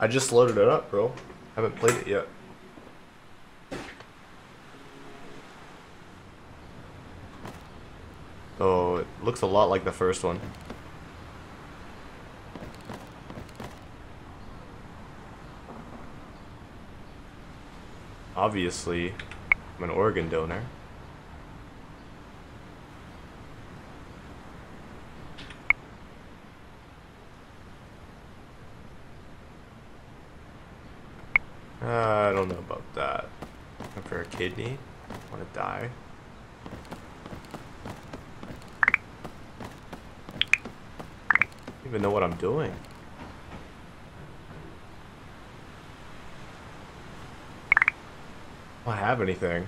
I just loaded it up, bro. Haven't played it yet. Oh, it looks a lot like the first one. Obviously, I'm an organ donor. Uh, I don't know about that. For a kidney? Want to die? even know what I'm doing. I don't have anything.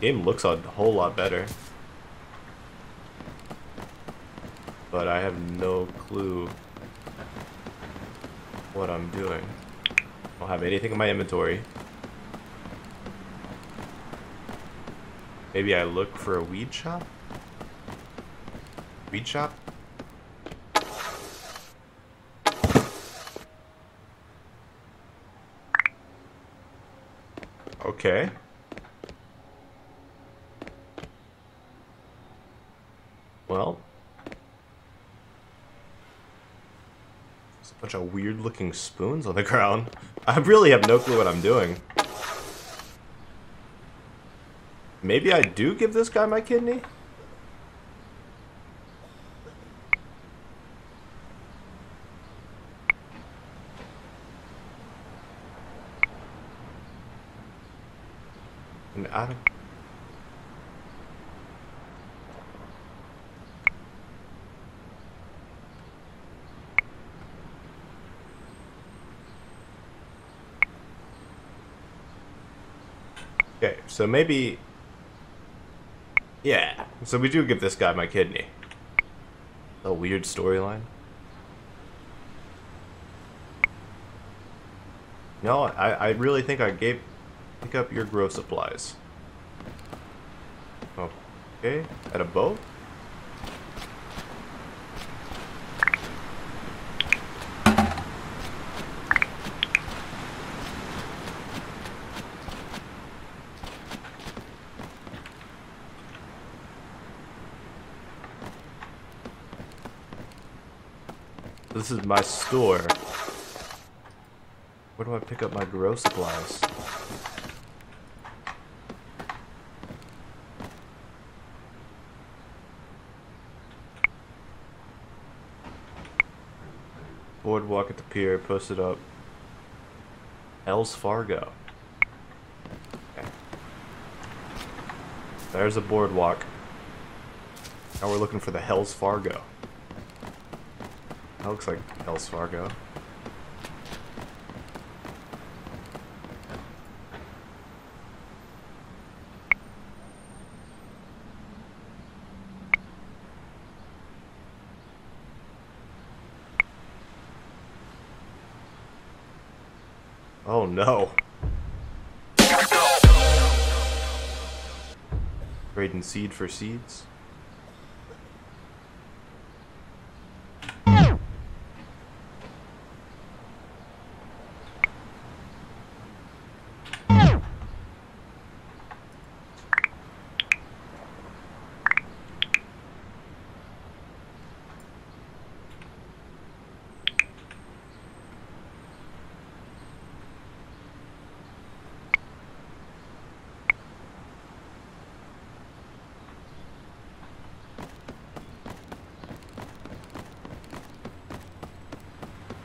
Game looks a whole lot better. But I have no clue what I'm doing. I don't have anything in my inventory. Maybe I look for a weed shop? Weed shop? Okay. Well. There's a bunch of weird looking spoons on the ground. I really have no clue what I'm doing. Maybe I do give this guy my kidney? And I don't... Okay, so maybe... Yeah, so we do give this guy my kidney. A weird storyline. No, I, I really think I gave... Pick up your grow supplies. Okay, at a boat? This is my store. Where do I pick up my grow supplies? Boardwalk at the pier, posted up. Hells Fargo. There's a boardwalk. Now we're looking for the Hells Fargo. That looks like Hells Fargo. Oh no. Trading seed for seeds.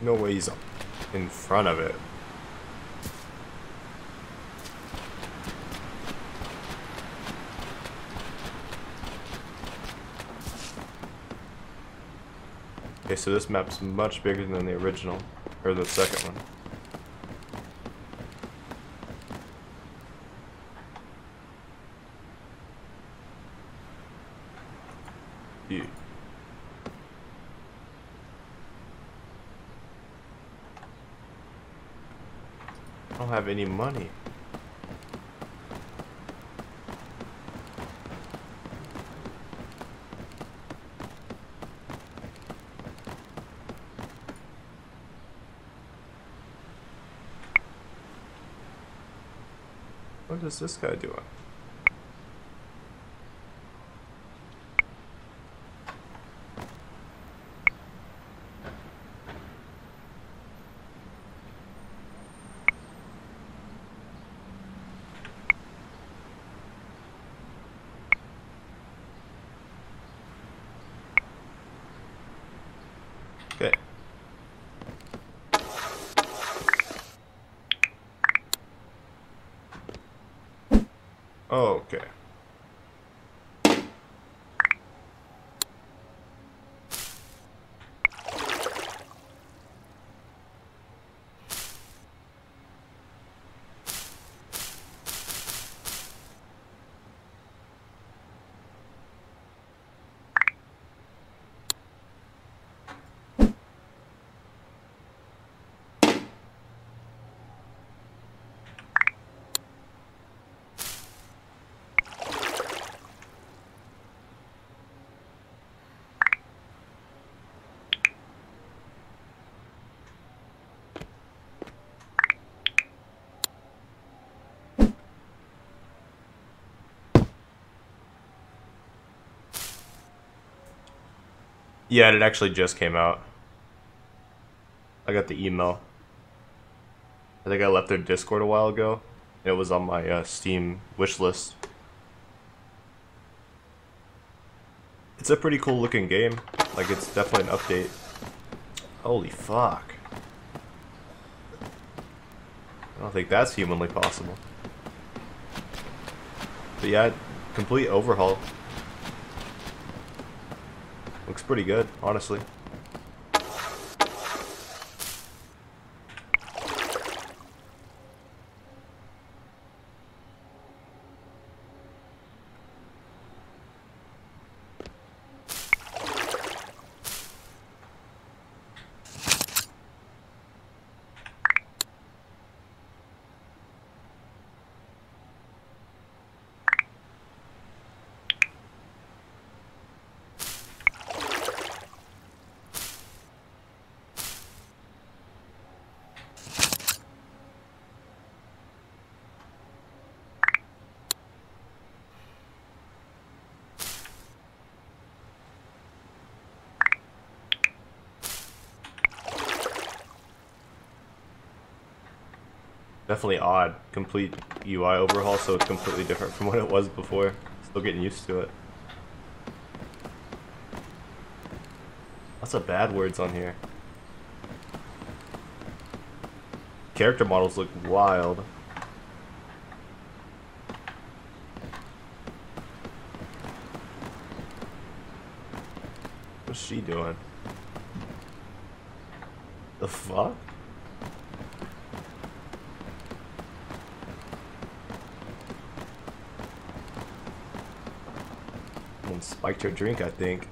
No way he's in front of it. Okay, so this map's much bigger than the original, or the second one. Yeah. don't have any money. What is this guy doing? Yeah, it actually just came out. I got the email. I think I left their Discord a while ago. It was on my uh, Steam wish list. It's a pretty cool looking game. Like, it's definitely an update. Holy fuck. I don't think that's humanly possible. But yeah, complete overhaul. Pretty good, honestly. Definitely odd. Complete UI overhaul, so it's completely different from what it was before. Still getting used to it. Lots of bad words on here. Character models look wild. What's she doing? The fuck? Spiked her drink, I think.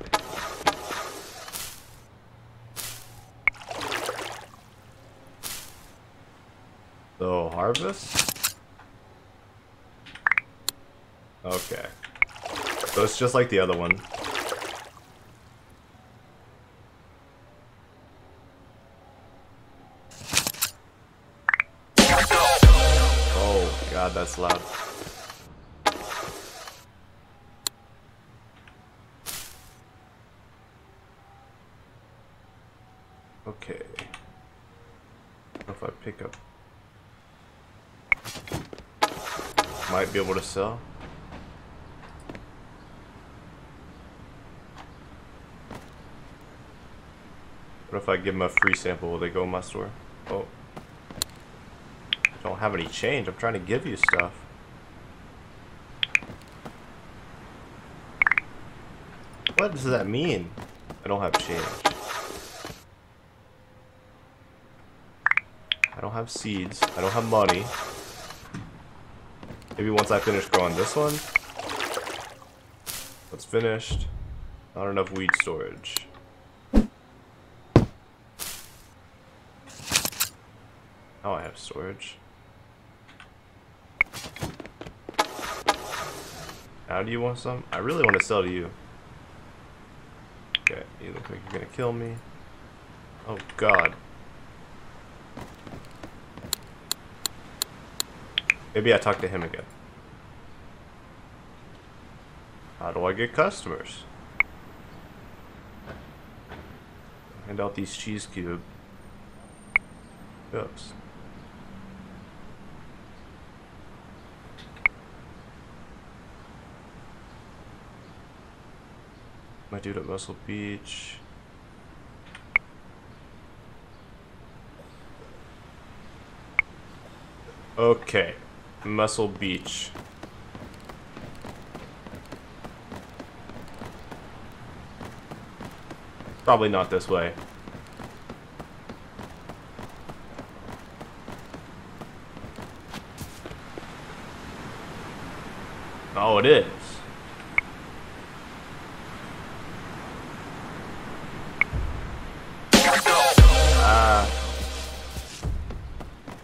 So, harvest? Okay. So it's just like the other one. Oh, God, that's loud. Okay. What if I pick up? Sell. What if I give them a free sample? Will they go in my store? Oh. I Don't have any change. I'm trying to give you stuff. What does that mean? I don't have change. I don't have seeds. I don't have money. Maybe once I finish growing this one. That's finished. Not enough weed storage. Now I have storage. Now do you want some? I really want to sell to you. Okay, you look like you're gonna kill me. Oh god. Maybe I talk to him again. How do I get customers? Hand out these cheese cube Oops. My dude at Muscle Beach. Okay. Muscle Beach. Probably not this way. Oh, it is. Ah.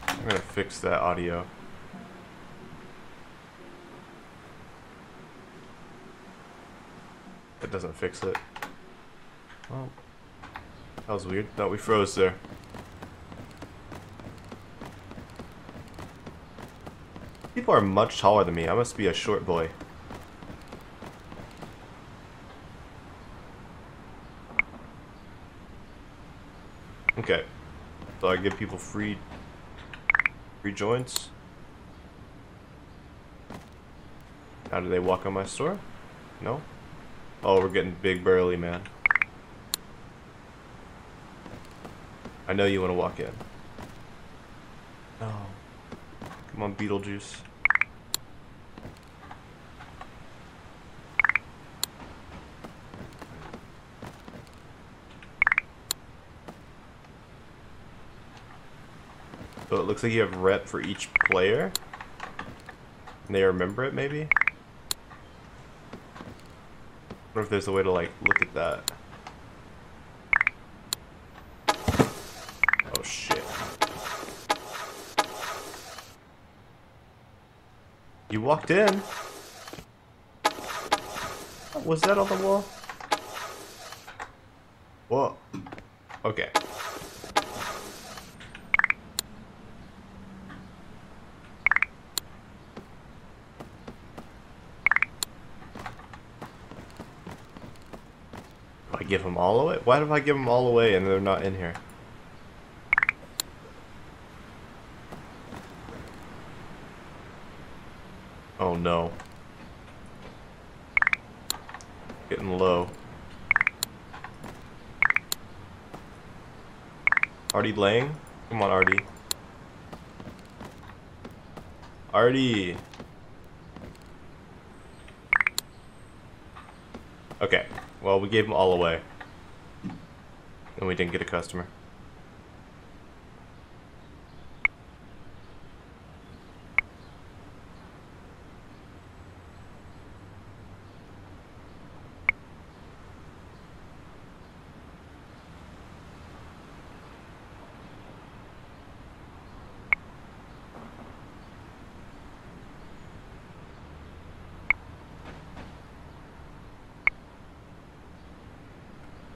I'm gonna fix that audio. Doesn't fix it. Well, that was weird. Thought we froze there. People are much taller than me. I must be a short boy. Okay. So I give people free free joints. How do they walk on my store? No? Oh, we're getting big burly, man. I know you want to walk in. No. Come on, Beetlejuice. So it looks like you have rep for each player. And they remember it, maybe? If there's a way to, like, look at that. Oh, shit. You walked in? Was that on the wall? Whoa. Okay. Do I give them all away? Why do I give them all away and they're not in here? Oh no. Getting low. Artie Lange? Come on, Artie. Artie! Okay. Well, we gave them all away. And we didn't get a customer.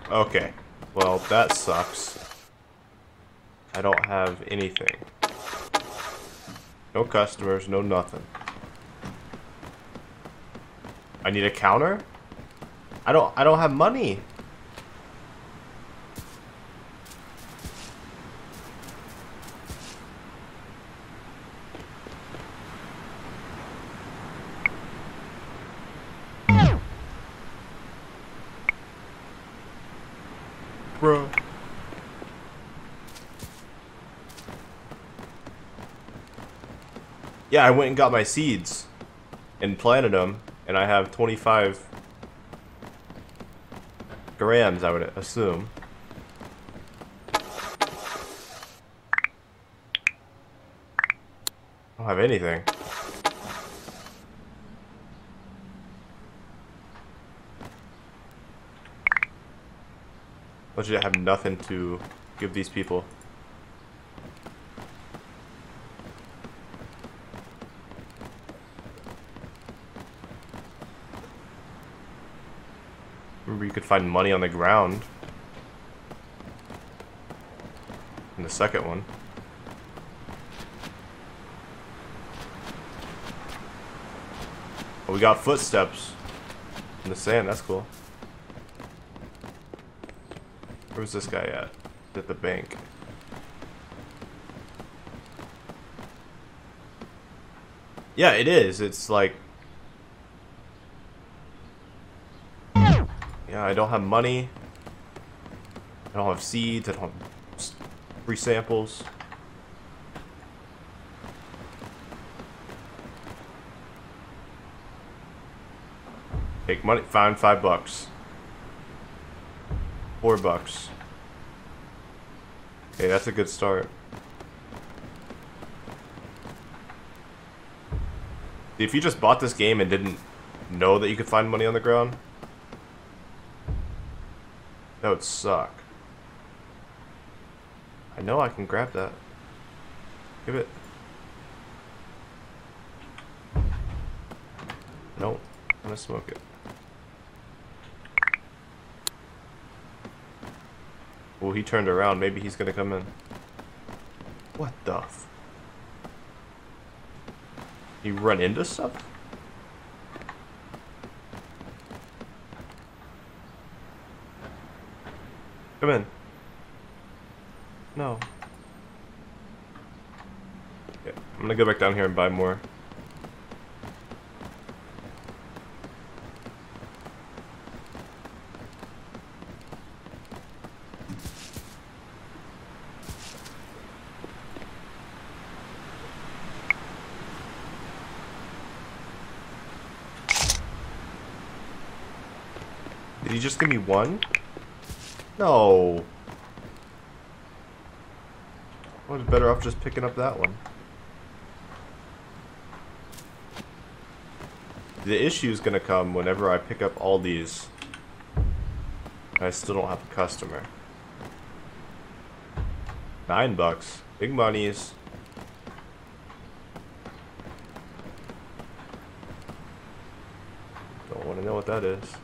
Okay. Well, that sucks. I don't have anything. No customers, no nothing. I need a counter? I don't I don't have money. Bro. Yeah, I went and got my seeds and planted them, and I have 25 grams, I would assume. I don't have anything. You have nothing to give these people. Find money on the ground. In the second one. Oh, we got footsteps. In the sand, that's cool. Where's this guy at? At the bank. Yeah, it is. It's like... Yeah, I don't have money. I don't have seeds. I don't have free samples. Take money. Find five bucks. Four bucks. Okay, that's a good start. If you just bought this game and didn't know that you could find money on the ground, that would suck. I know I can grab that. Give it. Nope. I'm gonna smoke it. Well, he turned around. Maybe he's gonna come in. What the You run into stuff? Come in. No. Yeah, I'm gonna go back down here and buy more. Did he just give me one? No. I was better off just picking up that one. The issue is gonna come whenever I pick up all these. I still don't have a customer. Nine bucks. Big monies. Don't want to know what that is.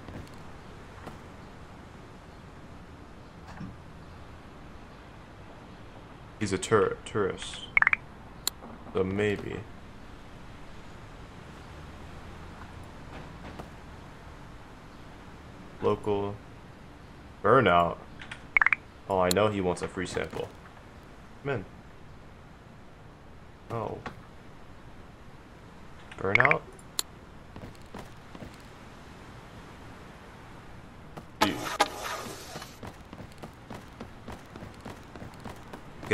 He's a tur tourist. So maybe. Local. Burnout. Oh, I know he wants a free sample. Come in. Oh. Burnout? Ew.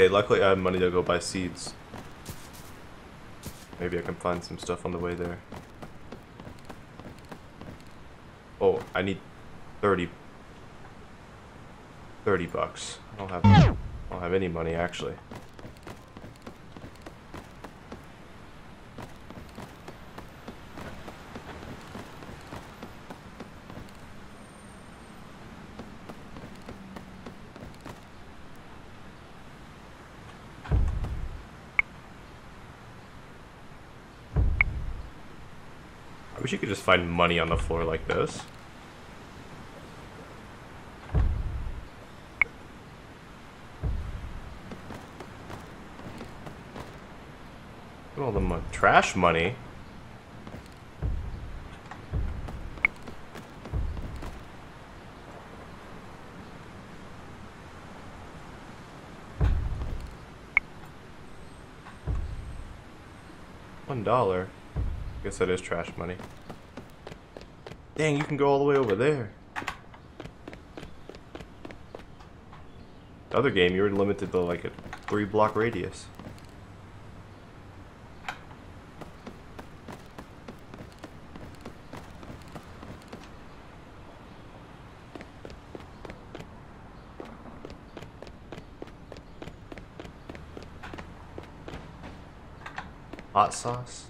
Luckily I have money to go buy seeds. Maybe I can find some stuff on the way there. Oh, I need 30 30 bucks. I don't have I don't have any money actually. Could just find money on the floor like this. Look at all the mo trash money. One dollar. Guess that is trash money. Dang, you can go all the way over there. The other game, you were limited to like a three block radius. Hot sauce?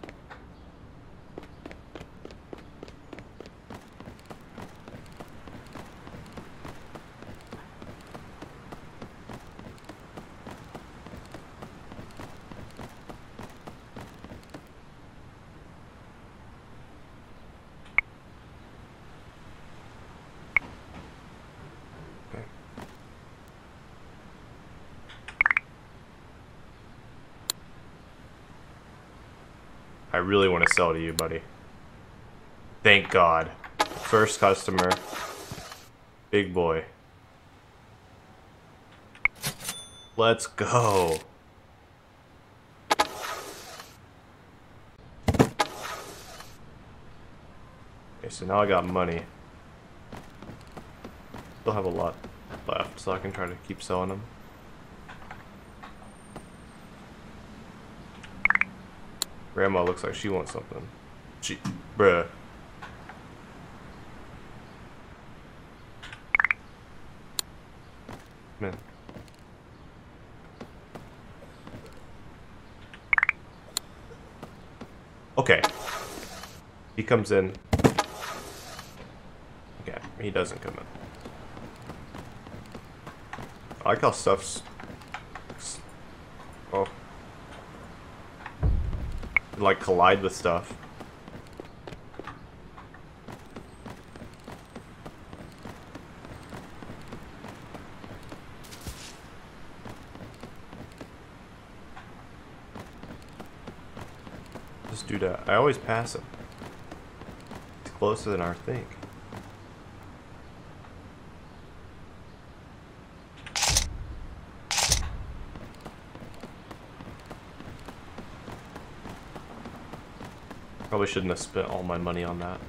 Really want to sell to you, buddy. Thank God. First customer. Big boy. Let's go. Okay, so now I got money. Still have a lot left, so I can try to keep selling them. Grandma looks like she wants something. She, bruh. Man. Okay. He comes in. Okay, he doesn't come in. I like how stuff's... Oh. Like, collide with stuff. Just do that. I always pass him. It's closer than I think. Probably shouldn't have spent all my money on that.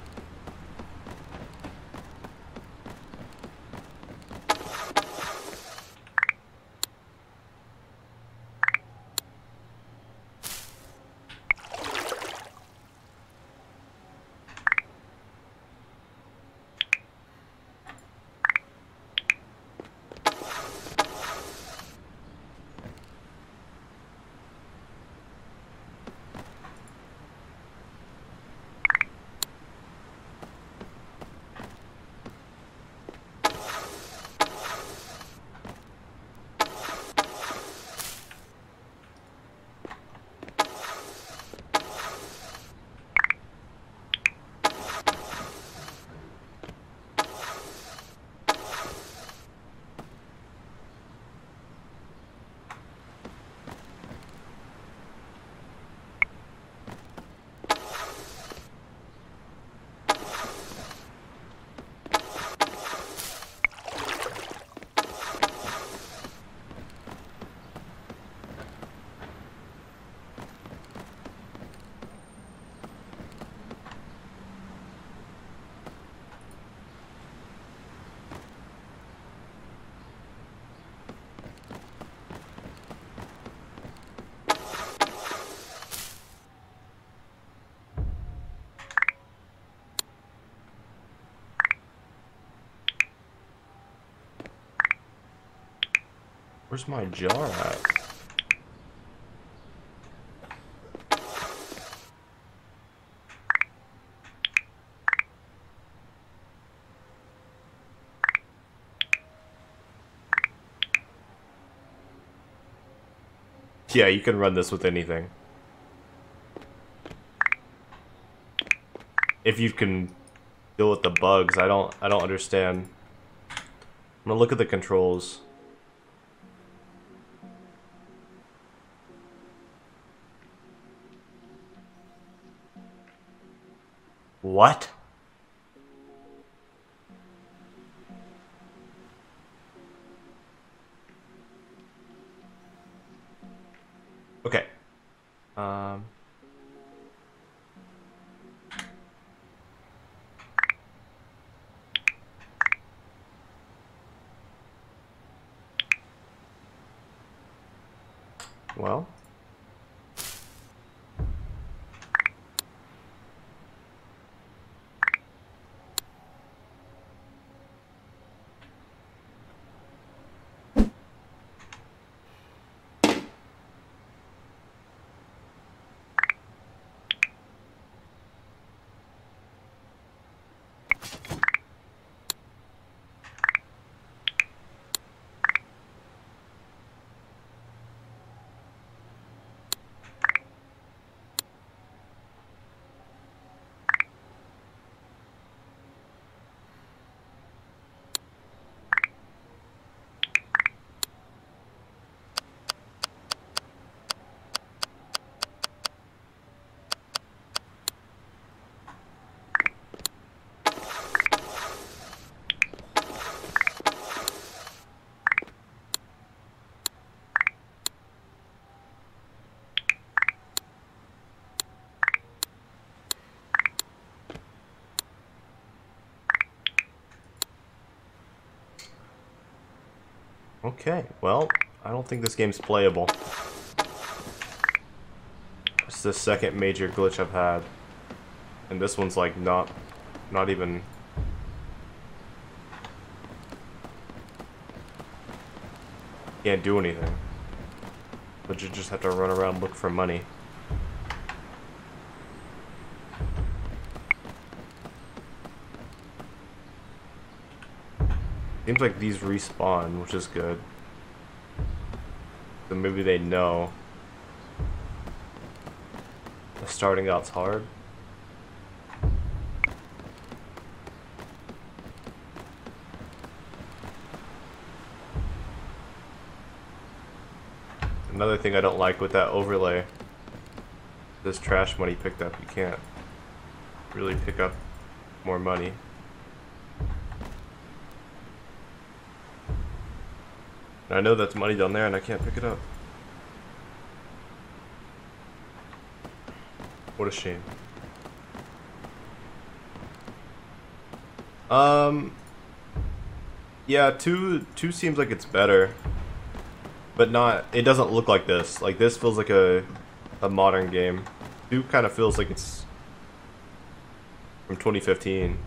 Where's my jar at? Yeah, you can run this with anything. If you can deal with the bugs, I don't I don't understand. I'm gonna look at the controls. What? Okay. Um. Well. Okay, well, I don't think this game's playable. It's the second major glitch I've had. And this one's like not, not even... Can't do anything. But you just have to run around look for money. Seems like these respawn, which is good. So maybe they know. The starting out's hard. Another thing I don't like with that overlay, this trash money picked up, you can't really pick up more money. I know that's money down there and I can't pick it up. What a shame. Um, yeah, two two seems like it's better, but not. It doesn't look like this. Like this feels like a a modern game. Two kind of feels like it's from 2015,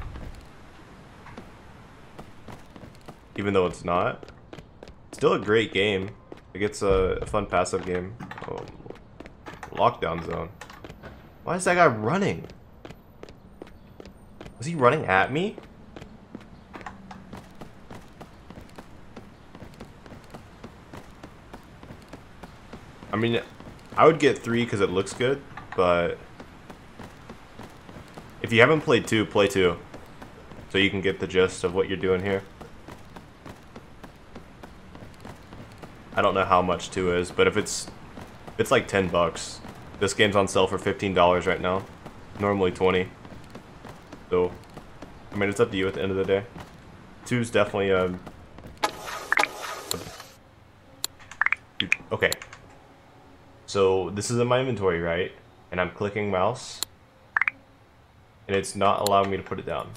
even though it's not. Still a great game. Like it's a, a fun passive game. Oh, lockdown zone. Why is that guy running? Was he running at me? I mean, I would get three because it looks good, but if you haven't played two, play two, so you can get the gist of what you're doing here. I don't know how much 2 is, but if it's it's like 10 bucks. This game's on sale for $15 right now. Normally 20. So, I mean, it's up to you at the end of the day. 2's definitely a... Um, a okay. So, this is in my inventory, right? And I'm clicking mouse. And it's not allowing me to put it down.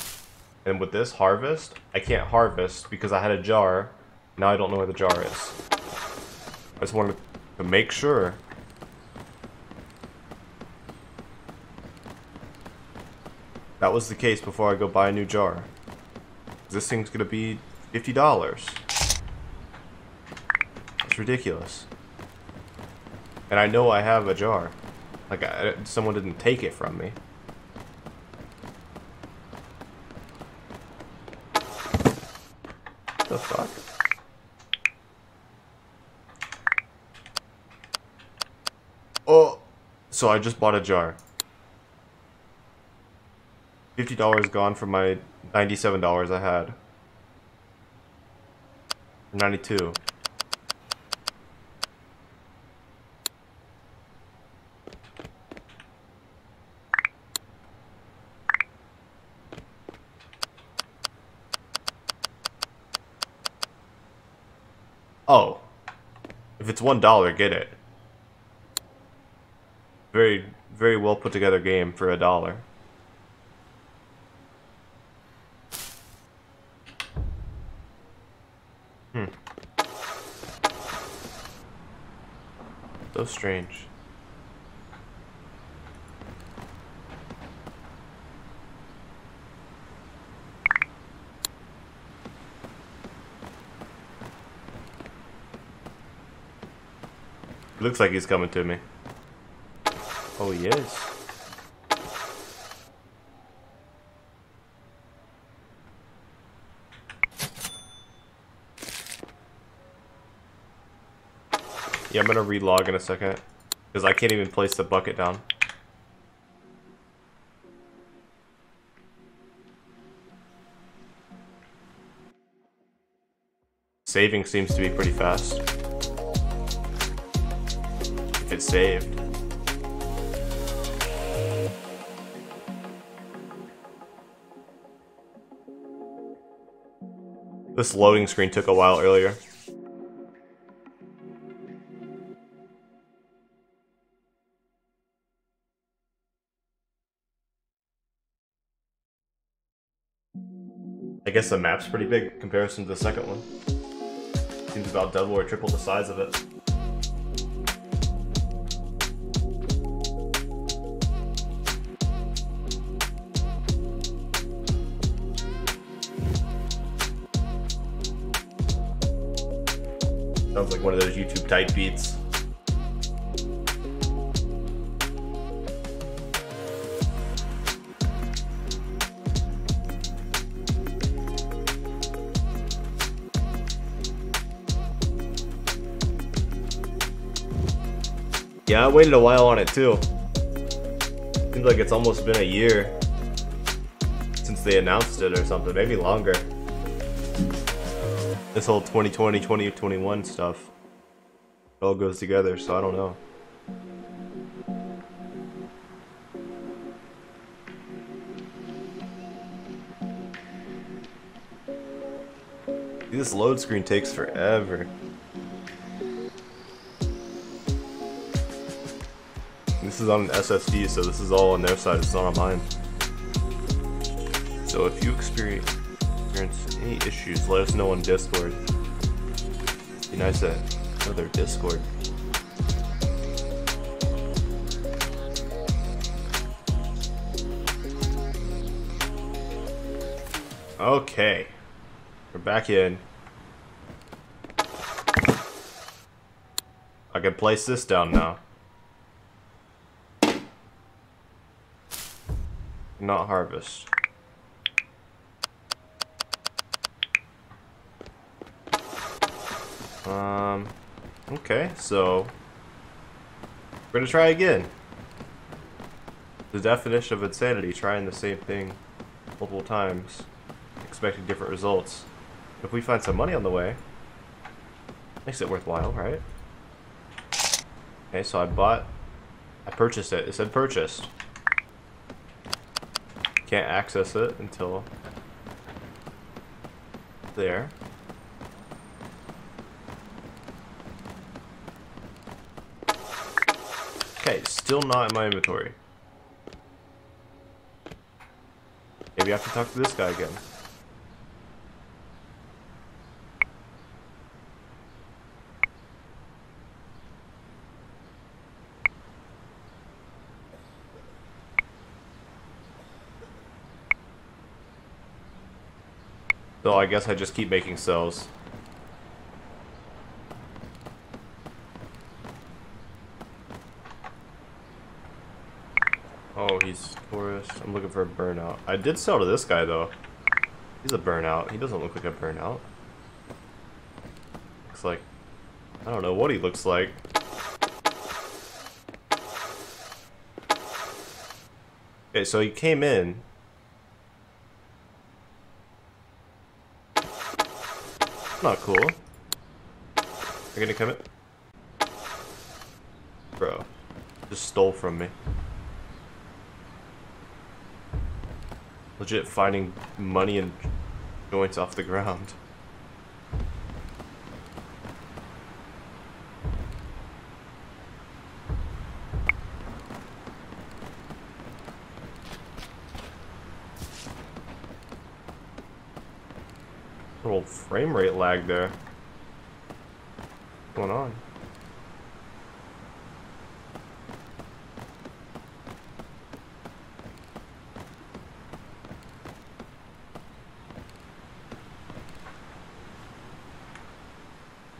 And with this harvest, I can't harvest because I had a jar. Now I don't know where the jar is. I just wanted to make sure. That was the case before I go buy a new jar. This thing's gonna be $50. It's ridiculous. And I know I have a jar. Like, I, someone didn't take it from me. the fuck? Oh, so I just bought a jar. $50 gone from my $97 I had. 92. Oh. If it's one dollar, get it. Very, very well put together game for a dollar. Hmm. So strange. Looks like he's coming to me. Oh, he is. Yeah, I'm gonna relog in a second. Because I can't even place the bucket down. Saving seems to be pretty fast. It's saved. This loading screen took a while earlier. I guess the map's pretty big in comparison to the second one. seems about double or triple the size of it. One of those YouTube type beats. Yeah, I waited a while on it too. Seems like it's almost been a year since they announced it or something, maybe longer. This whole 2020, 2021 stuff all goes together, so I don't know. This load screen takes forever. This is on an SSD, so this is all on their side, it's not on mine. So if you experience, any issues, let us know on Discord. Be nice to know their Discord. Okay. We're back in. I can place this down now. Not harvest. Um, okay, so we're gonna try again. The definition of insanity, trying the same thing multiple times, expecting different results. If we find some money on the way, makes it worthwhile, right? Okay, so I bought, I purchased it. It said purchased. Can't access it until there. Okay, still not in my inventory. Maybe I have to talk to this guy again. So I guess I just keep making cells. He's tourist. I'm looking for a burnout. I did sell to this guy though. He's a burnout. He doesn't look like a burnout. Looks like I don't know what he looks like. Okay, so he came in not cool. You're gonna come in? Bro. Just stole from me. Legit finding money and joints off the ground. Little frame rate lag there. What's going on?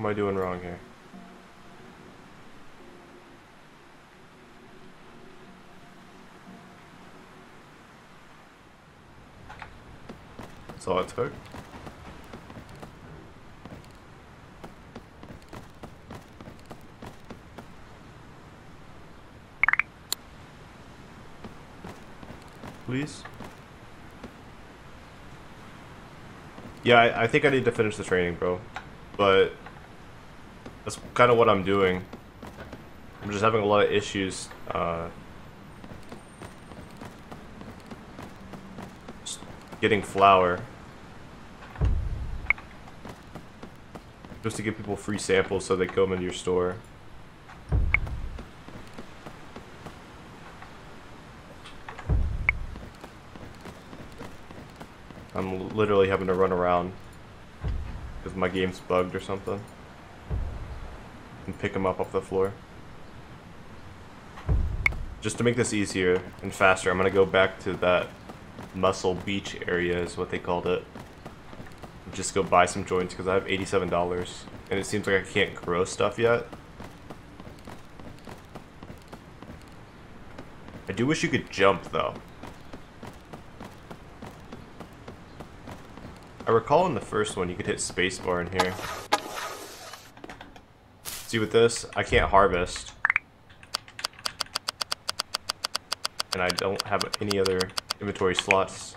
Am I doing wrong here? That's all it please? Yeah, I, I, think I need to finish the training, bro. But that's kind of what I'm doing. I'm just having a lot of issues. Uh, getting flower. Just to give people free samples so they come into your store. I'm literally having to run around because my game's bugged or something. Pick them up off the floor. Just to make this easier and faster, I'm gonna go back to that Muscle Beach area is what they called it. Just go buy some joints because I have $87 and it seems like I can't grow stuff yet. I do wish you could jump though. I recall in the first one you could hit spacebar in here. See with this, I can't harvest. And I don't have any other inventory slots.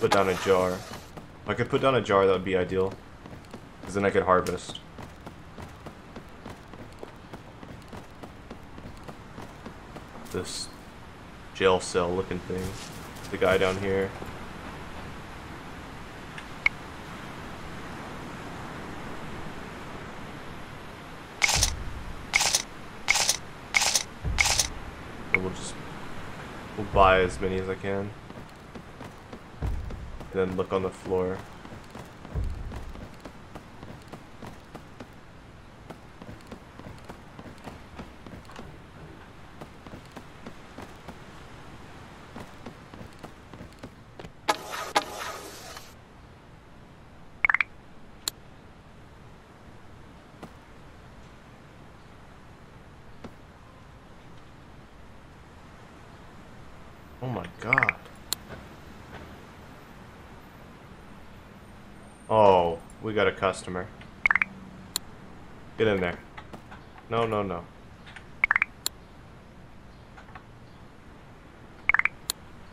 Put down a jar. If I could put down a jar, that would be ideal. Because then I could harvest. This jail cell looking thing. The guy down here. we'll just we'll buy as many as I can. And then look on the floor. Oh my god. Oh, we got a customer. Get in there. No, no, no.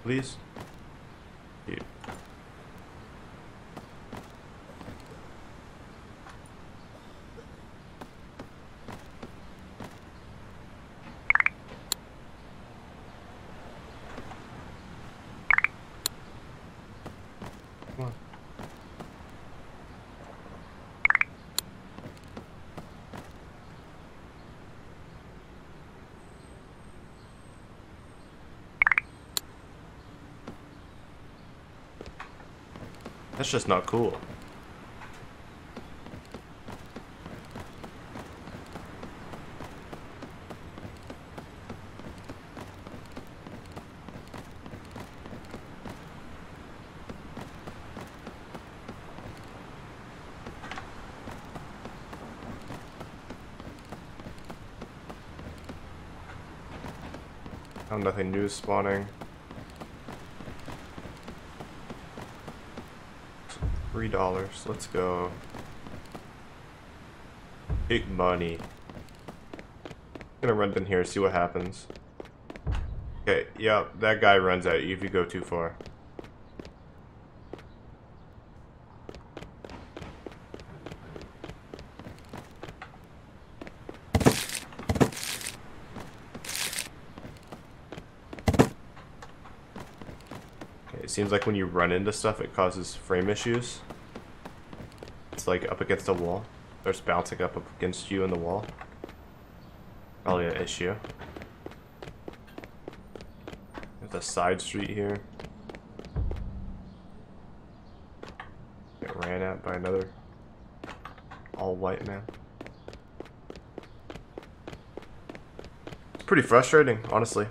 Please? You. Come on. That's just not cool. Oh, nothing new spawning. Three dollars. Let's go. Big money. I'm gonna run in here, see what happens. Okay, yeah, that guy runs at you if you go too far. It seems like when you run into stuff, it causes frame issues. It's like up against a wall. There's bouncing up, against you in the wall. Probably an issue. There's a side street here. Get ran at by another all white man. It's pretty frustrating, honestly.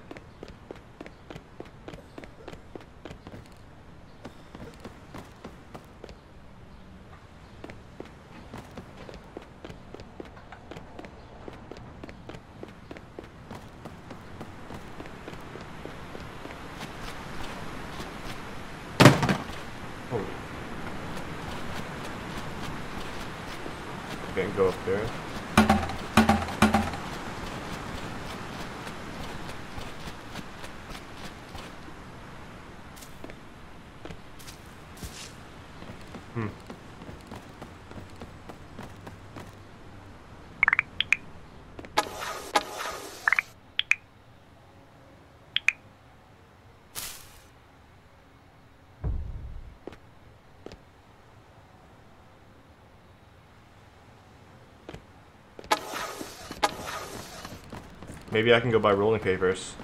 Maybe I can go buy rolling papers.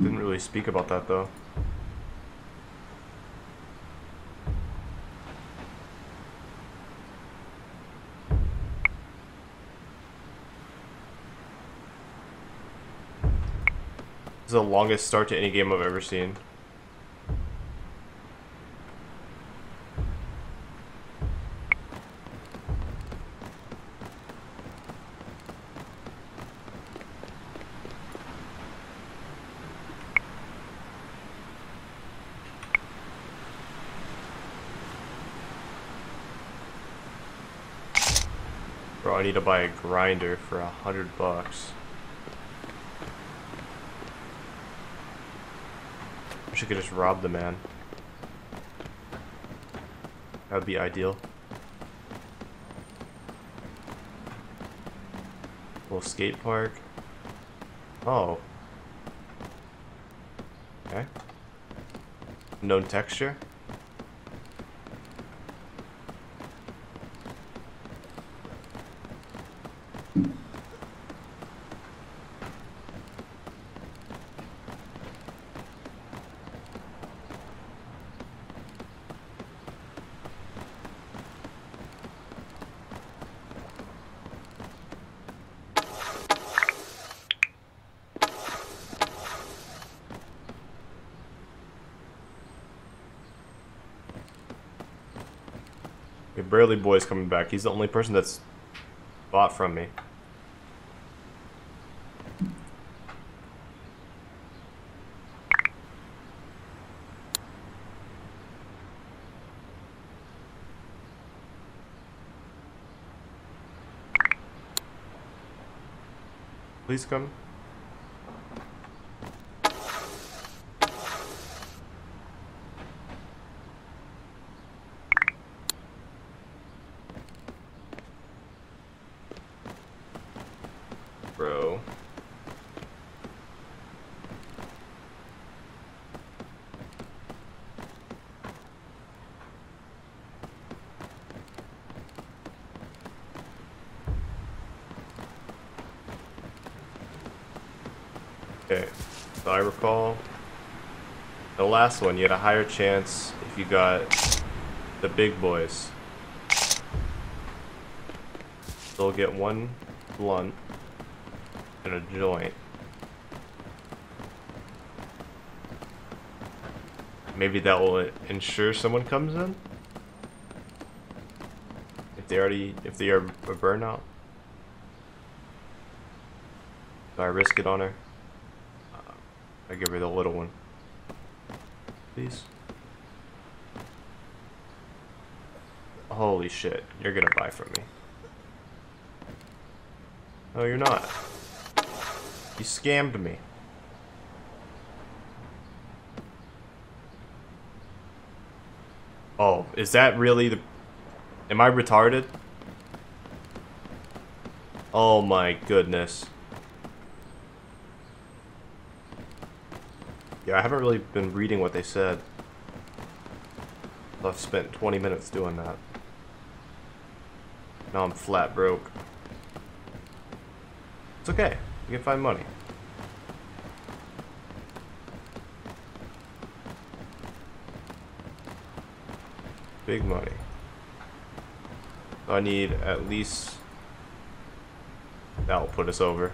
Didn't really speak about that though. This is the longest start to any game I've ever seen. I need to buy a grinder for a hundred bucks. Wish I could just rob the man. That would be ideal. Little skate park. Oh. Okay. Known texture. Burly Boy's coming back. He's the only person that's bought from me. Please come. Bro. Okay, so I recall the last one, you had a higher chance if you got the big boys. They'll get one blunt and a joint. Maybe that will ensure someone comes in? If they already, if they are a burnout? Do I risk it on her? I give her the little one. Please. Holy shit, you're gonna buy from me. No, you're not. You scammed me. Oh, is that really the... Am I retarded? Oh my goodness. I haven't really been reading what they said. I've spent 20 minutes doing that. Now I'm flat broke. It's okay. You can find money. Big money. I need at least... That'll put us over.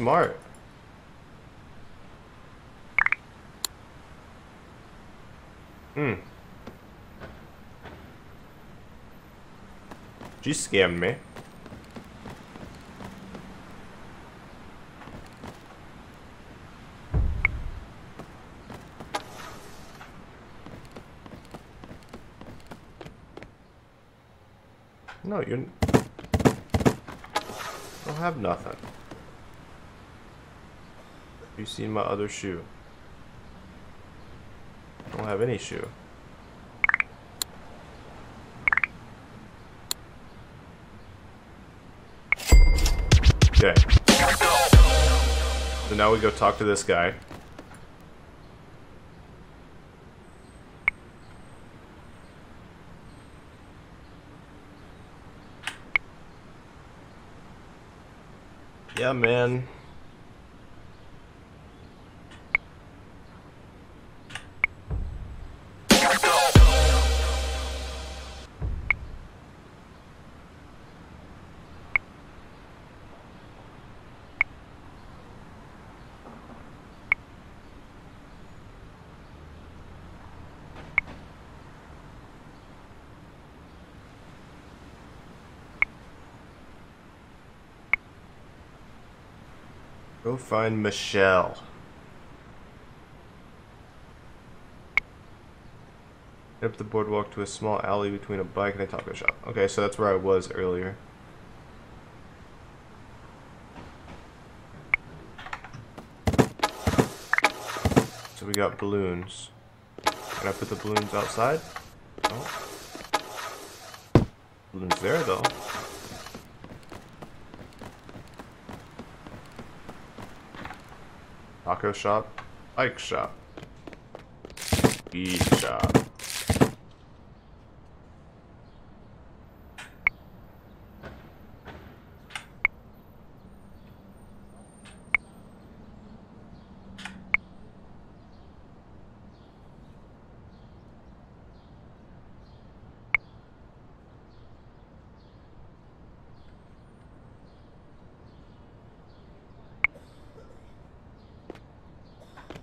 Smart. Hmm. You scammed me. No, you don't have nothing. You seen my other shoe? I don't have any shoe. Okay. So now we go talk to this guy. Yeah, man. Go find Michelle. Up the boardwalk to a small alley between a bike and a taco shop. Okay, so that's where I was earlier. So we got balloons. Can I put the balloons outside? Balloons there though. Taco shop, bike shop, bead shop.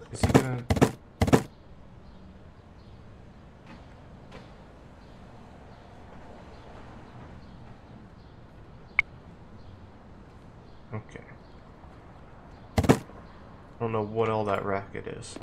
Is he gonna... Okay. I don't know what all that racket is.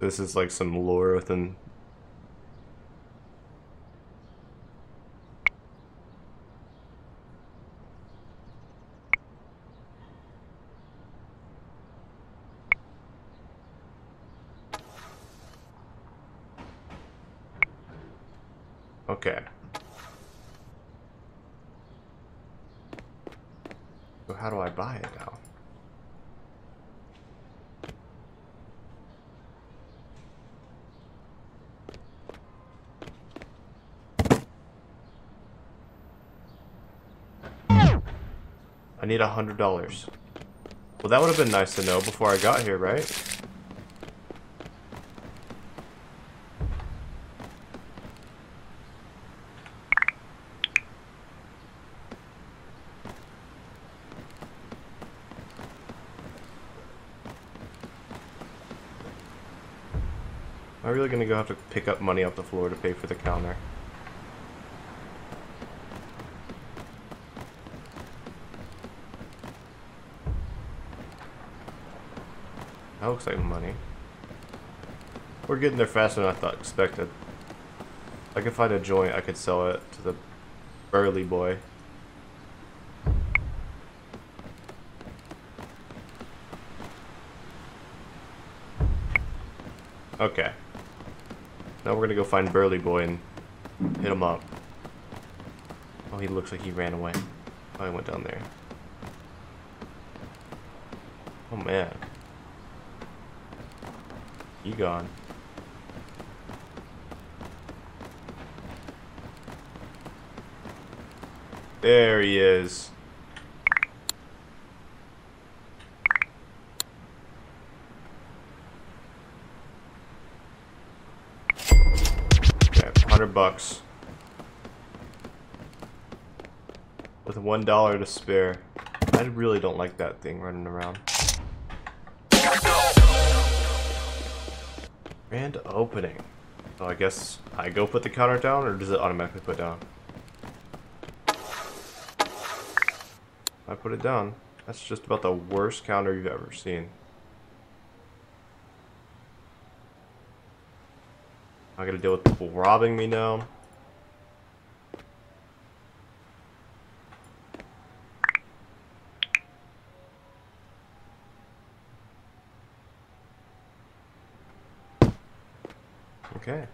This is like some lore within. Okay. So how do I buy it now? I need a hundred dollars. Well, that would have been nice to know before I got here, right? Am I really gonna go have to pick up money off the floor to pay for the counter? Looks like money. We're getting there faster than I thought expected. I could find a joint, I could sell it to the burly boy. Okay. Now we're gonna go find Burly Boy and hit him up. Oh, he looks like he ran away. Oh, he went down there. Oh, man. Gone. There he is. Okay, 100 bucks. With one dollar to spare. I really don't like that thing running around. Grand opening. So I guess I go put the counter down, or does it automatically put down? I put it down. That's just about the worst counter you've ever seen. I gotta deal with people robbing me now. Okay.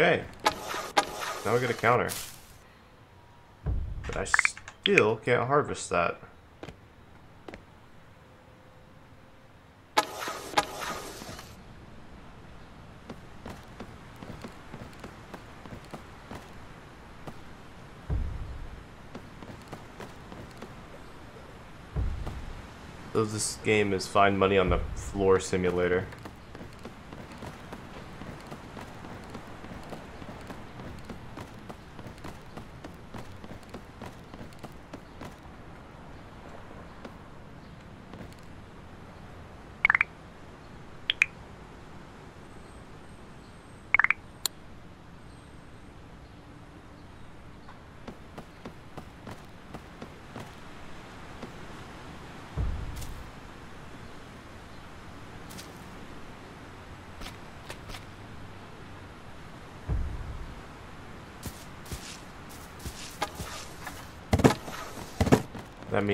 Okay. Now we get a counter. But I still can't harvest that. So this game is find money on the floor simulator.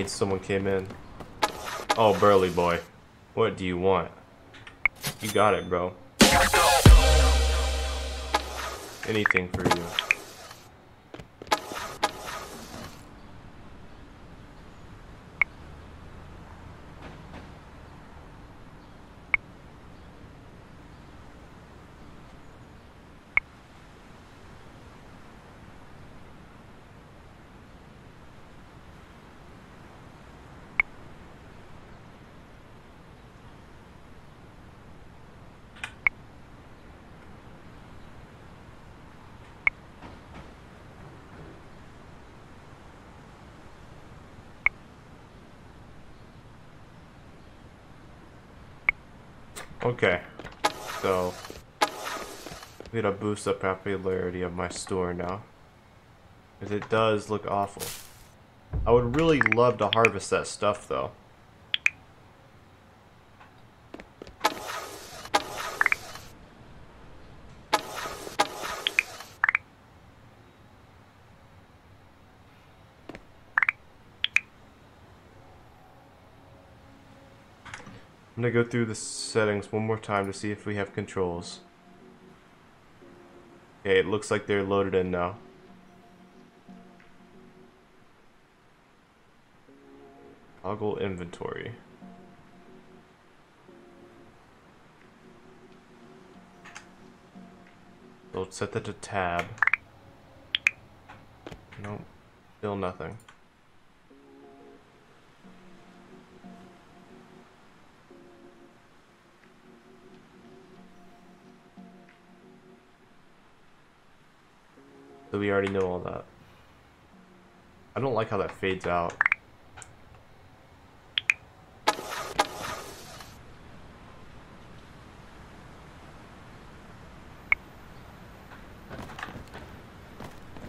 Someone came in. Oh, Burly boy. What do you want? You got it, bro. Anything for you. Okay, so we gotta boost the popularity of my store now. Because it does look awful. I would really love to harvest that stuff though. Gonna go through the settings one more time to see if we have controls. Okay, it looks like they're loaded in now. Toggle inventory. Let's set that to tab. Nope, still nothing. So we already know all that. I don't like how that fades out.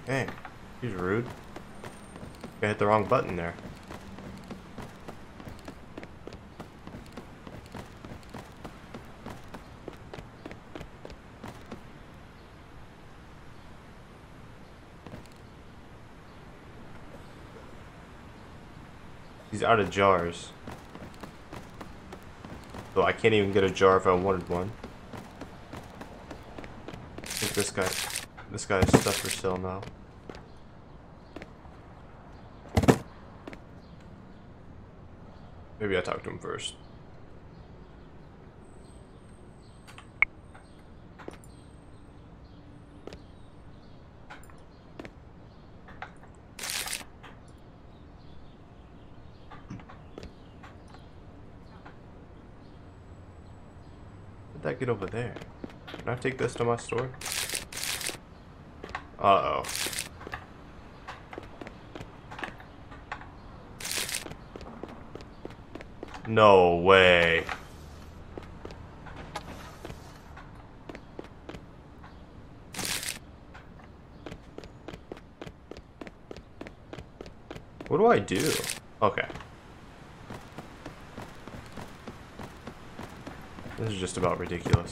Dang, he's rude. I hit the wrong button there. He's out of jars. So I can't even get a jar if I wanted one. I think this guy, this guy is stuff for sale now. Maybe I talk to him first. Get over there? Can I take this to my store? Uh-oh. No way. What do I do? Okay. This is just about ridiculous.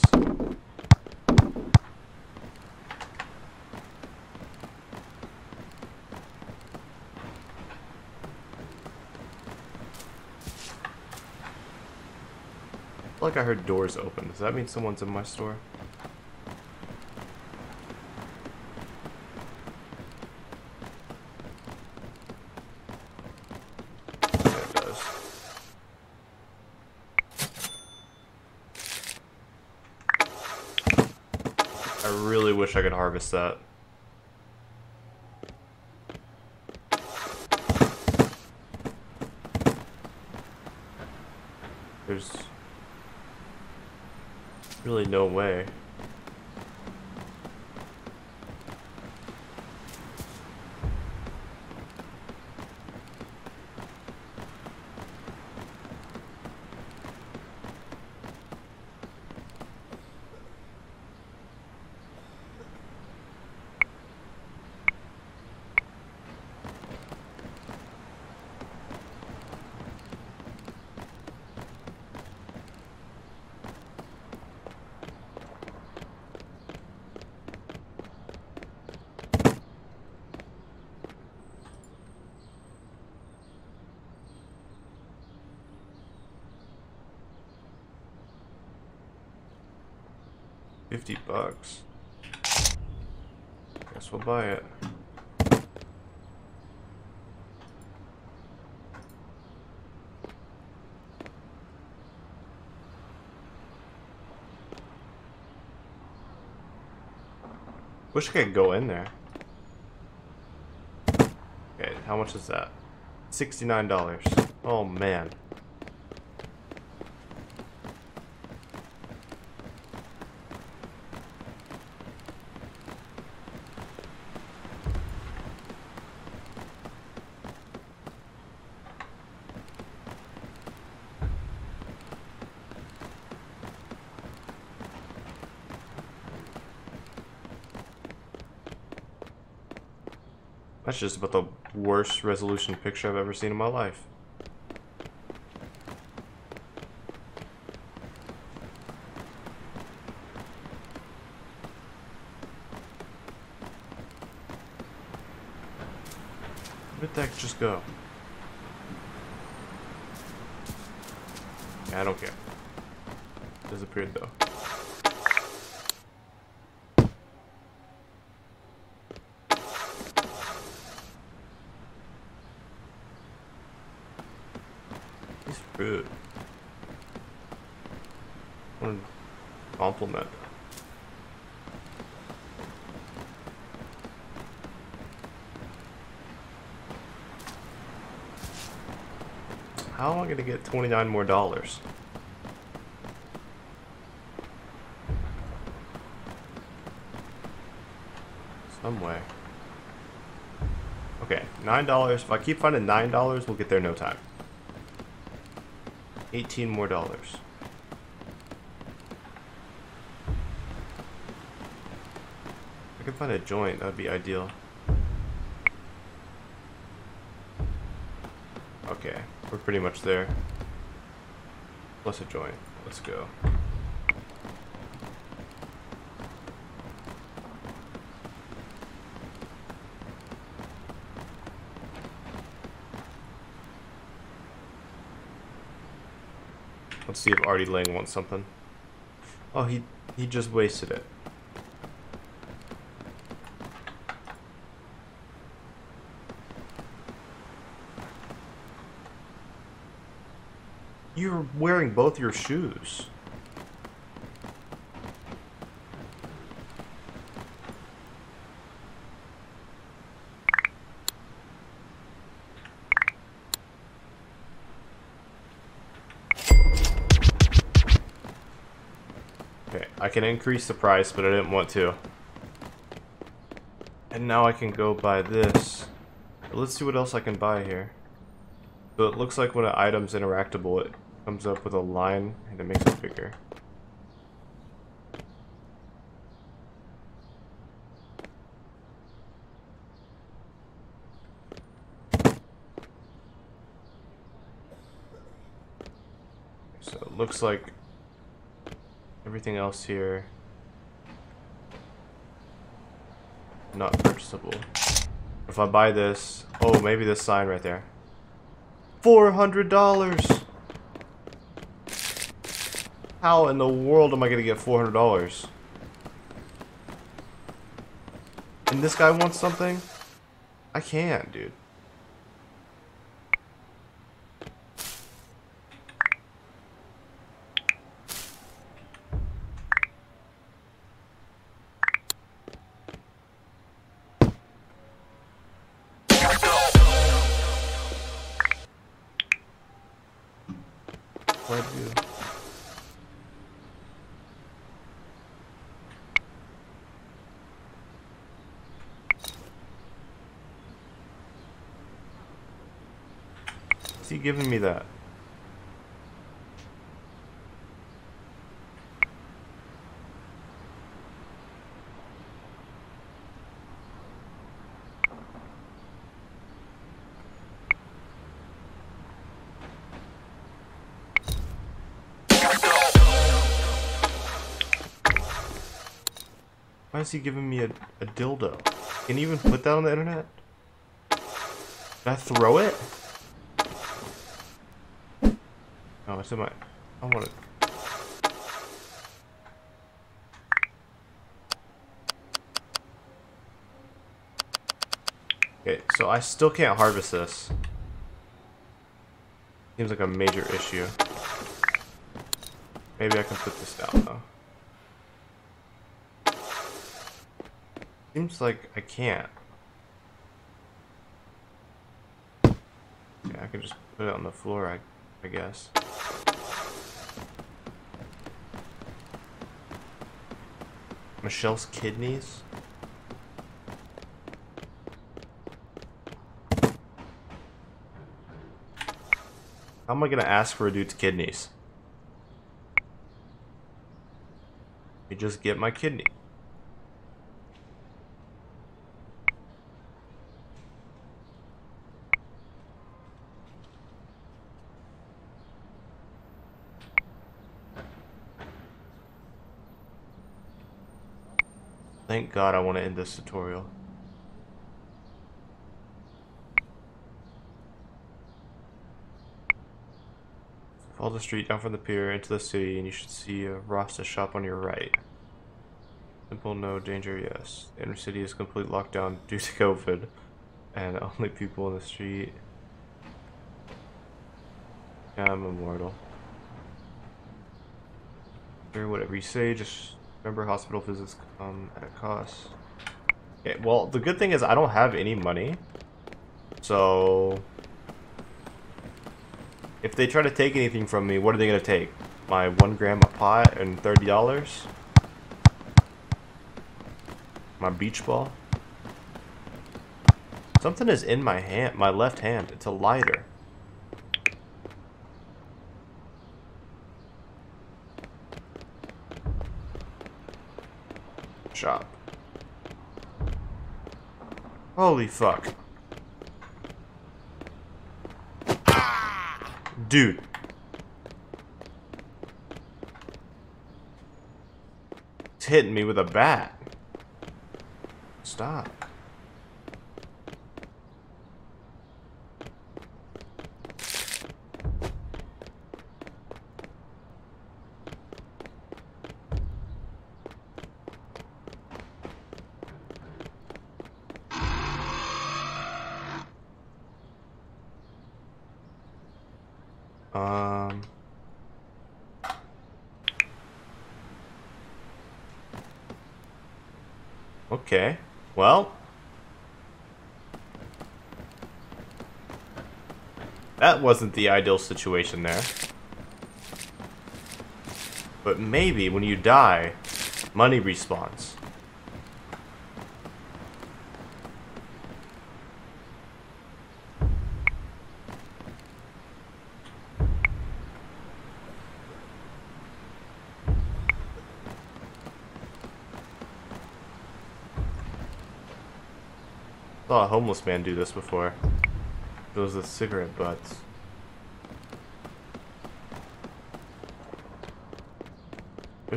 like I heard doors open. Does that mean someone's in my store? I really wish I could harvest that. There's really no way. 50 bucks. Guess we'll buy it. Wish I could go in there. Okay, how much is that? $69. Oh man. That's just about the worst resolution picture I've ever seen in my life. Where did that just go? Yeah, I don't care. Disappeared though. Good. What a compliment. How am I going to get 29 more dollars? Some way. Okay, $9. If I keep finding $9, we'll get there no time. 18 more dollars. I could find a joint, that'd be ideal. Okay, we're pretty much there. Plus a joint. Let's go. Let's see if Artie Lange wants something. Oh, he he just wasted it. You're wearing both your shoes. I can increase the price, but I didn't want to. And now I can go buy this. Let's see what else I can buy here. So it looks like when an item's interactable, it comes up with a line and it makes it bigger. So it looks like everything else here not purchasable. If I buy this, oh, maybe this sign right there. $400! How in the world am I going to get $400? And this guy wants something? I can't, dude. Giving me that? Why is he giving me a, a dildo? Can you even put that on the internet? Can I throw it? In my... I want it. Okay, so I still can't harvest this. Seems like a major issue. Maybe I can put this down though. Seems like I can't. Yeah, I can just put it on the floor, I, I guess. Michelle's kidneys? How am I gonna ask for a dude's kidneys? You just get my kidney. Thank God I want to end this tutorial. Follow the street down from the pier into the city and you should see a Rasta shop on your right. Simple, no danger, yes. The inner city is completely locked down due to COVID and only people in the street. Yeah, I'm immortal. Sure, whatever you say, just Remember, hospital visits come at a cost. Okay, well, the good thing is I don't have any money. So... If they try to take anything from me, what are they going to take? My one gram of pot and $30? My beach ball? Something is in my hand, my left hand. It's a lighter. Shop. Holy fuck. Dude. It's hitting me with a bat. Stop. Um. Okay. Well. That wasn't the ideal situation there. But maybe when you die, Money respawns. Saw a homeless man do this before. Those with cigarette butts.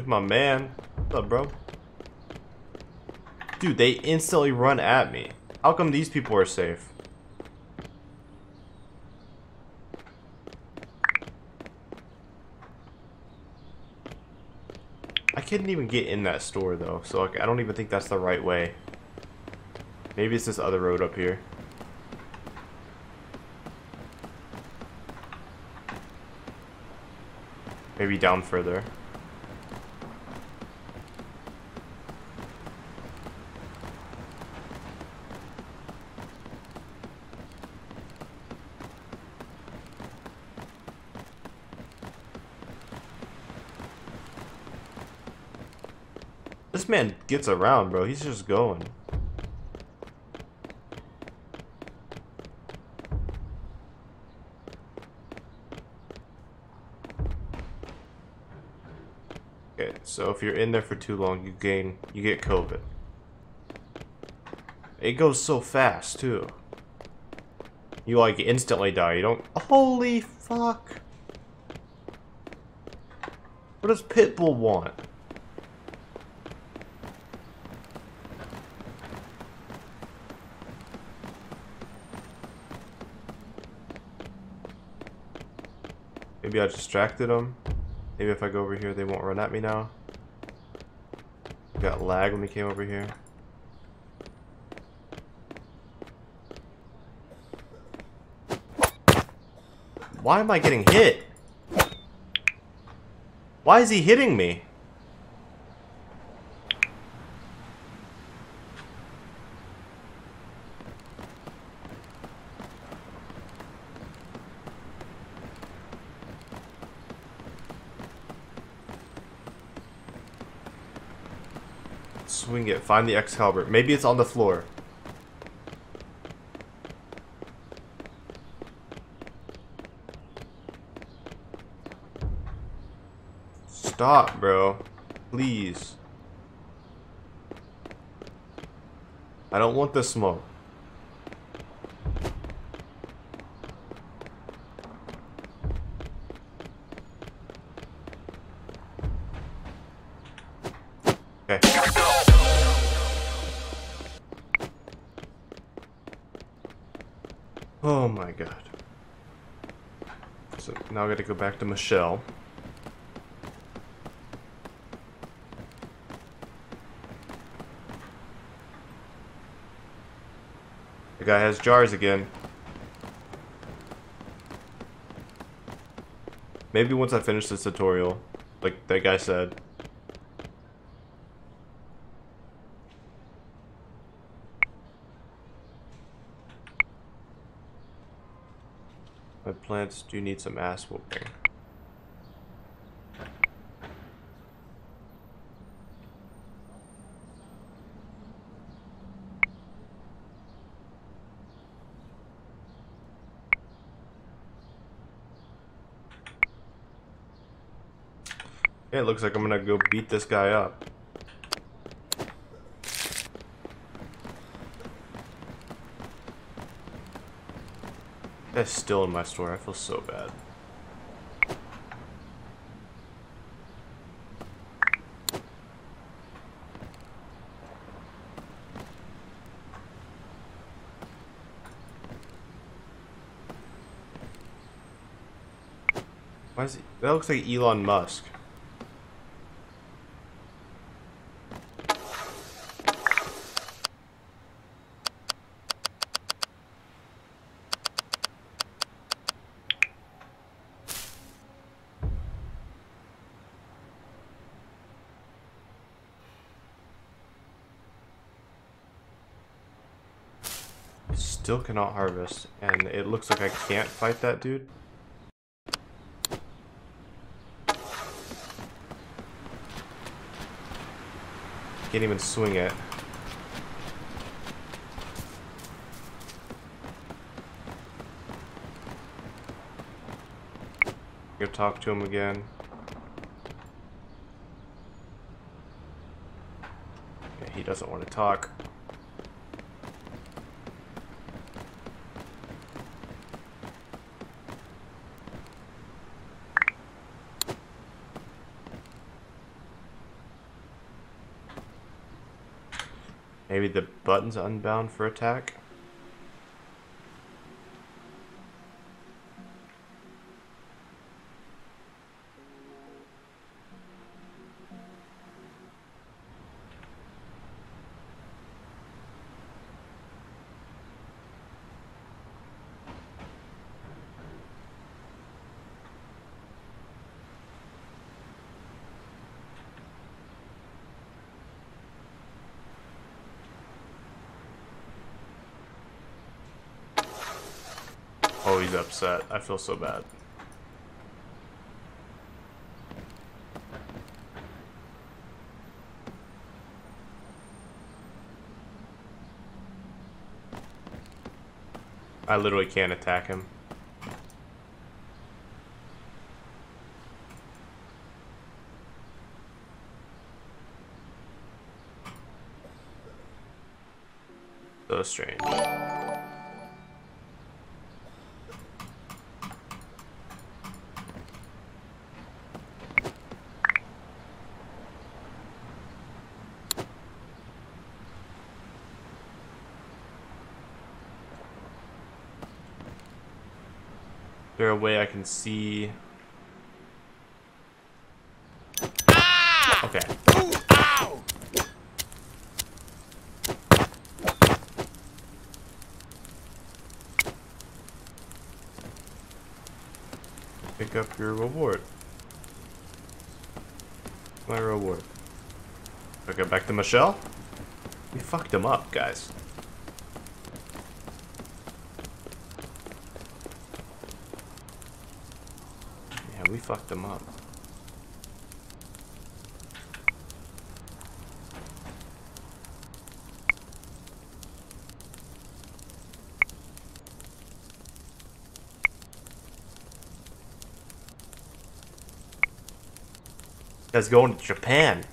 My man. What's up, bro? Dude, they instantly run at me. How come these people are safe? I couldn't even get in that store though, so like, I don't even think that's the right way. Maybe it's this other road up here. Maybe down further. This man gets around, bro. He's just going. Okay, so if you're in there for too long, you gain, you get COVID. It goes so fast, too. You, like, instantly die. You don't... Holy fuck! What does Pitbull want? I distracted them. Maybe if I go over here, they won't run at me now. Got lag when we came over here. Why am I getting hit? Why is he hitting me? Swing it. Find the Excalibur. Maybe it's on the floor. Stop, bro. Please. I don't want the smoke. Go back to Michelle. The guy has jars again. Maybe once I finish this tutorial, like that guy said. Do need some ass whooping. Yeah, it looks like I'm gonna go beat this guy up. Guy's still in my store. I feel so bad. Why is? That looks like Elon Musk. Still cannot harvest, and it looks like I can't fight that dude. Can't even swing it. Go talk to him again. Yeah, he doesn't want to talk. Maybe the button's unbound for attack? Upset. I feel so bad. I literally can't attack him. So strange. There a way I can see? Ah! Okay. Pick up your reward. My reward. Okay, back to Michelle. We fucked him up, guys. We fucked them up. Guys going to Japan.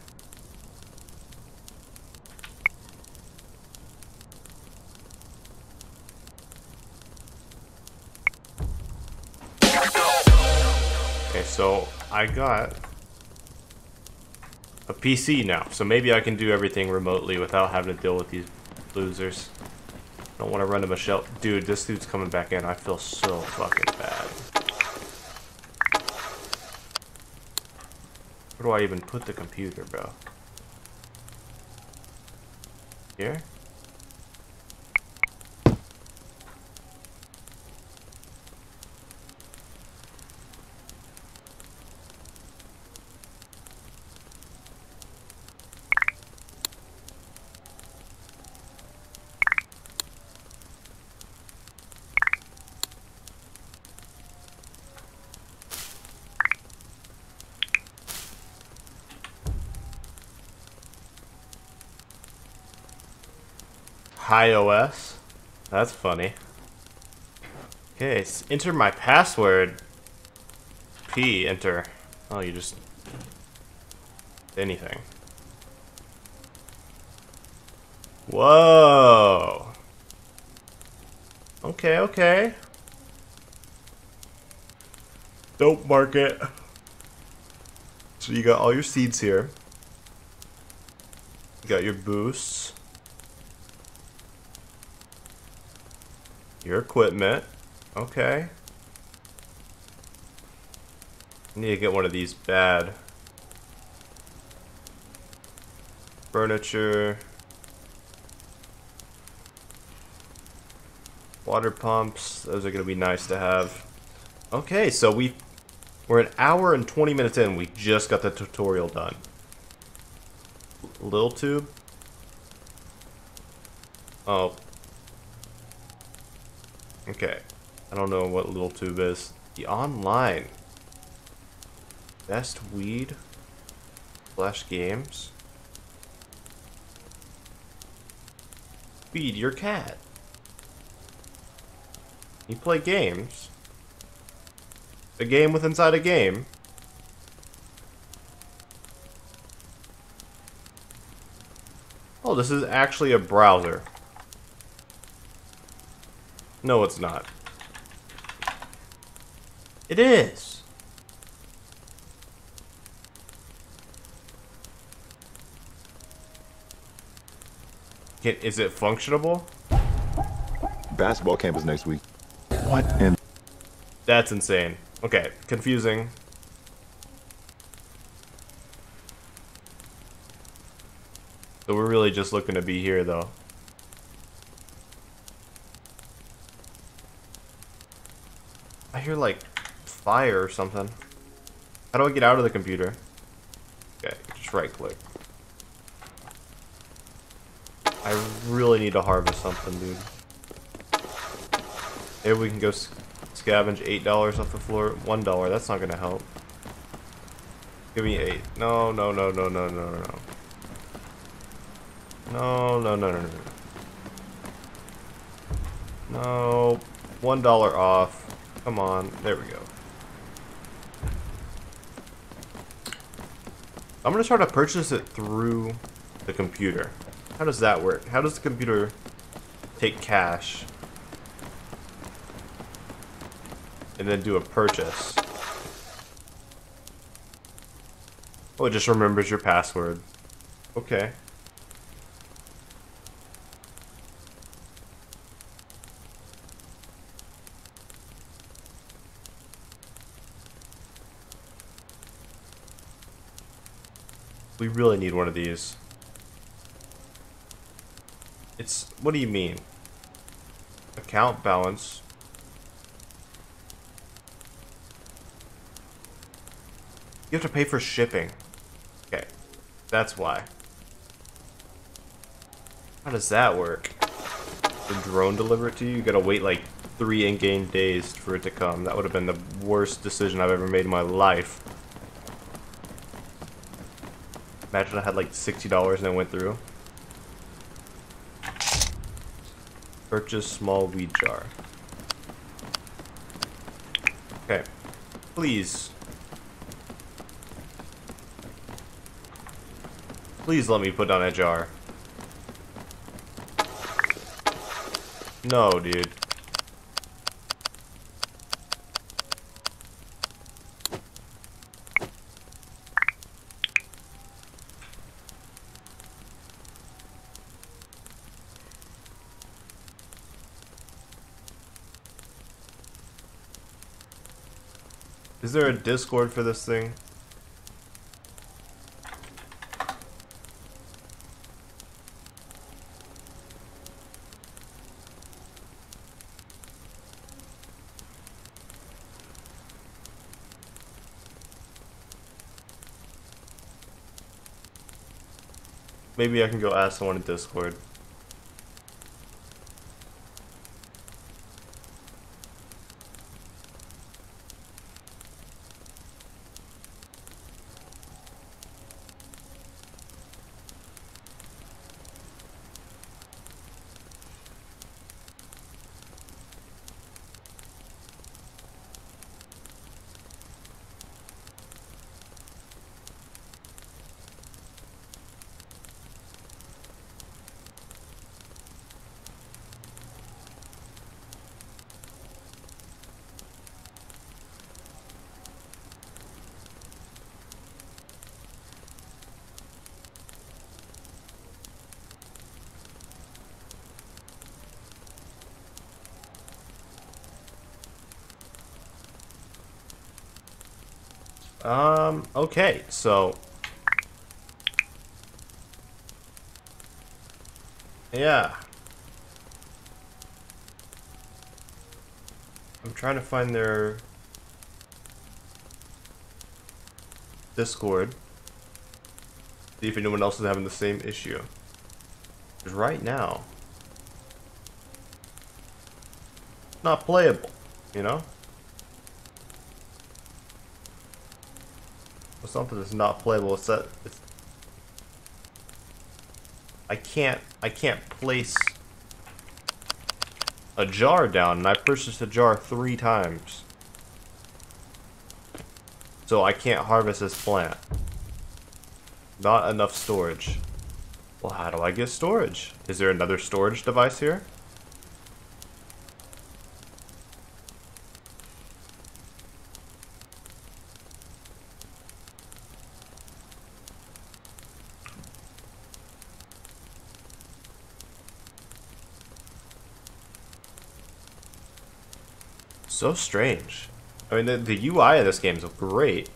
Got a PC now. So maybe I can do everything remotely without having to deal with these losers. I don't want to run to Michelle. Dude, this dude's coming back in. I feel so fucking bad. Where do I even put the computer, bro? Here? iOS. That's funny. Okay, enter my password. P, enter. Oh, you just... Anything. Whoa! Okay, okay. Dope market. So you got all your seeds here. You got your boosts. Your equipment. Okay. I need to get one of these bad. Furniture. Water pumps. Those are going to be nice to have. Okay, so we we're an hour and 20 minutes in. We just got the tutorial done. Little tube. Oh, Okay. I don't know what little tube is. The online. Best weed. Flash games. feed your cat? You play games. A game with inside a game. Oh, this is actually a browser. No, it's not. It is. Can, is it functionable? Basketball campus next week. What? And That's insane. Okay, confusing. So we're really just looking to be here, though. Hear, like, fire or something. How do I get out of the computer? Okay, just right-click. I really need to harvest something, dude. Maybe we can go scavenge eight dollars off the floor. One dollar. That's not gonna help. Give me eight. No, no, no, no, no, no, no, no. No, no, no, no, no. No. One dollar off. Come on. There we go. I'm gonna try to purchase it through the computer. How does that work? How does the computer take cash and then do a purchase? Oh, it just remembers your password. Okay. We really need one of these. It's, what do you mean? Account balance. You have to pay for shipping. Okay, that's why. How does that work? The drone deliver it to you? You gotta wait like three in-game days for it to come. That would have been the worst decision I've ever made in my life. Imagine I had like $60 and it went through. Purchase small weed jar. Okay. Please. Please let me put down a jar. No, dude. There a Discord for this thing? Maybe I can go ask someone in Discord. Um, okay, so... Yeah. I'm trying to find their... Discord. See if anyone else is having the same issue. Right now... Not playable, you know? Something that's not playable. It's that it's I can't I can't place a jar down, and I purchased a jar three times. So I can't harvest this plant. Not enough storage. Well, how do I get storage? Is there another storage device here? So strange. I mean, the, the UI of this game is great.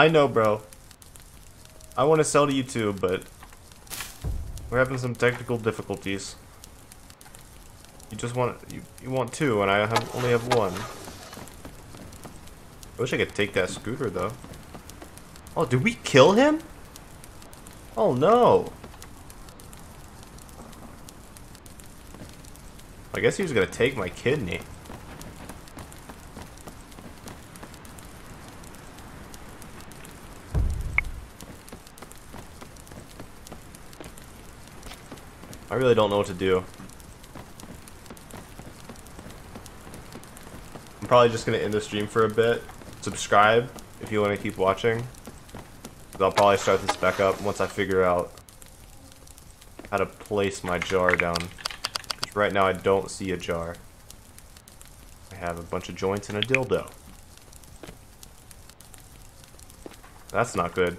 I know, bro. I want to sell to you too, but we're having some technical difficulties. You just want you you want two, and I have, only have one. I wish I could take that scooter though. Oh, did we kill him? Oh no. I guess he was gonna take my kidney. Really don't know what to do. I'm probably just going to end the stream for a bit. Subscribe if you want to keep watching. I'll probably start this back up once I figure out how to place my jar down. Because right now I don't see a jar. I have a bunch of joints and a dildo. That's not good.